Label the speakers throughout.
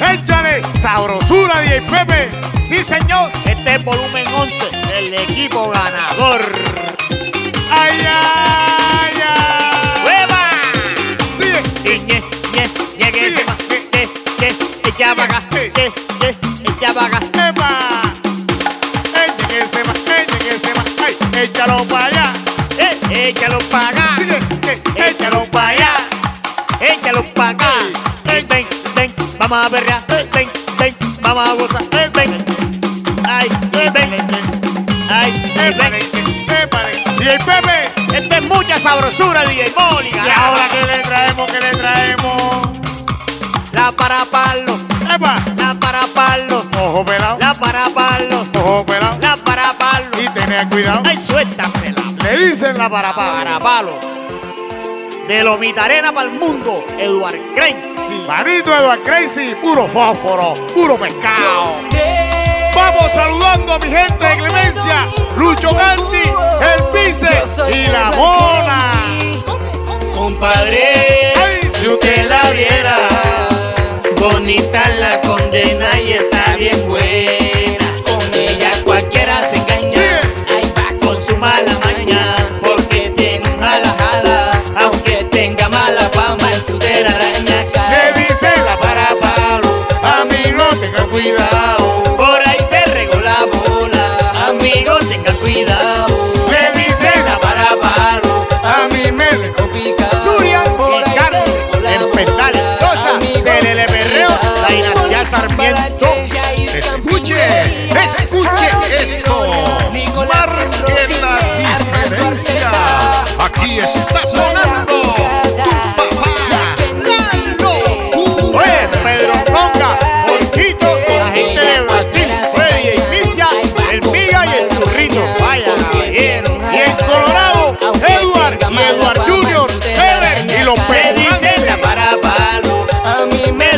Speaker 1: échale sabrosura, DJ Pepe.
Speaker 2: Sí, señor, este es volumen 11, el equipo ganador.
Speaker 1: ¡Ay, ay, ay!
Speaker 2: ¡Hueva!
Speaker 1: Sigue.
Speaker 2: Y ñe, ñe, ñe, que que, echa acá, que, que, echa pa' acá.
Speaker 1: ¡Epa! Eche que se va, eche que se va. ¡Ay! Échalo para allá.
Speaker 2: Eh, échalo pa' vamos a perrear, eh, ven, ven, vamos a gozar, eh, ven. Ay, eh, ven, ay, ven.
Speaker 1: ¡Épale! DJ Pepe.
Speaker 2: Este es mucha sabrosura, DJ Molly.
Speaker 1: ¿Y ahora qué le traemos? ¿Qué le traemos?
Speaker 2: La para palo,
Speaker 1: ¡Epa!
Speaker 2: la para palo,
Speaker 1: Ojo pelado.
Speaker 2: la para palo,
Speaker 1: Ojo pelado.
Speaker 2: la para palo.
Speaker 1: Y tened cuidado.
Speaker 2: Ay, suéltasela.
Speaker 1: Le dicen la para
Speaker 2: Para palo. De Lomita Arena para el mundo, Eduard Crazy.
Speaker 1: Manito Eduard Crazy, puro fósforo, puro pescado. Vamos saludando a mi gente de Clemencia, Lucho Ganti, el Vice y la Mona.
Speaker 3: Compadre,
Speaker 1: Ay.
Speaker 3: si usted la viera, bonita la condena y está bien buena.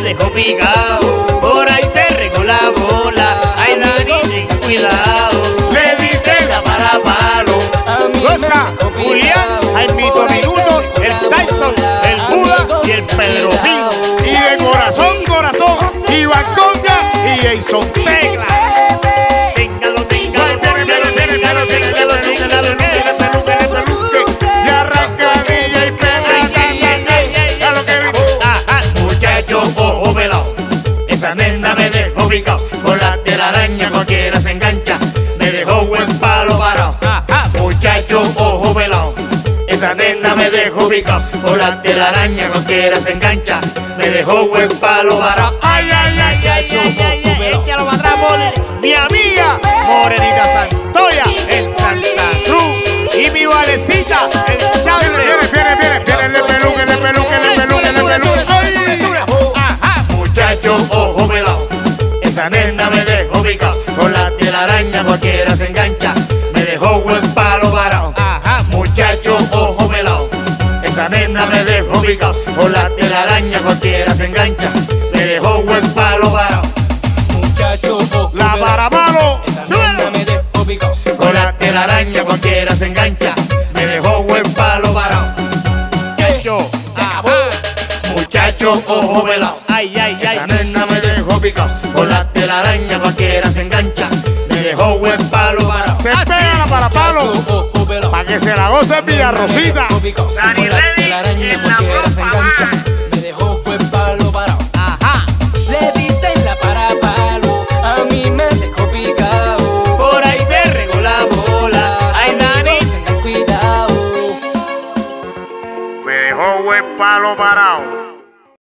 Speaker 3: Dejó picado. Por ahí se regó la bola, ay nadie tenga cuidado.
Speaker 1: Le dicen
Speaker 3: la para palo,
Speaker 2: Rosa, Julián,
Speaker 3: se
Speaker 2: Minuto, el Tyson, el Buda y el Pedro
Speaker 3: cuidado.
Speaker 1: Y de corazón, corazón, Iván Conga y Jason Tecla.
Speaker 3: Esa nena me dejó picado. Con la telaraña cualquiera se engancha. Me dejó buen palo parado. Muchacho, ojo pelado. Esa nena me dejó picado. Con la telaraña cualquiera se engancha. Me dejó buen palo parado.
Speaker 2: Ay, ay, ay, ay, ay, ay, ay,
Speaker 3: Esa nena me dejó picado. Con la telaraña cualquiera se engancha. Me dejó buen palo parado.
Speaker 2: Ajá.
Speaker 3: Muchacho, ojo pelado. Esa nena me dejó picado. Con la telaraña cualquiera se engancha. Me dejó buen palo parado. Muchacho, ojo
Speaker 1: La para malo.
Speaker 3: Esa nena me dejó picado. Con la telaraña cualquiera se engancha. Me dejó buen palo acabó. Muchacho, ojo pelado.
Speaker 2: Ay, ay,
Speaker 3: Esa
Speaker 2: ay.
Speaker 3: nena picado. Con la telaraña cualquiera se engancha. Me dejó buen palo parado.
Speaker 1: Se pega la para palo.
Speaker 3: Ojo pelado.
Speaker 1: Para que se la goce Villa Rosita.
Speaker 2: Dani
Speaker 3: Con la
Speaker 2: Reddy
Speaker 3: telaraña
Speaker 2: en la
Speaker 3: cualquiera se engancha. Me dejó fue palo parado.
Speaker 2: Ajá.
Speaker 3: Le dicen la para palo, a mí me dejó picado. Por ahí se regó la bola, ay Dani, tengan cuidado.
Speaker 1: Me dejó buen palo parado.